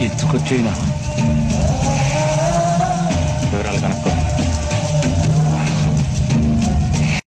baggage Katrina.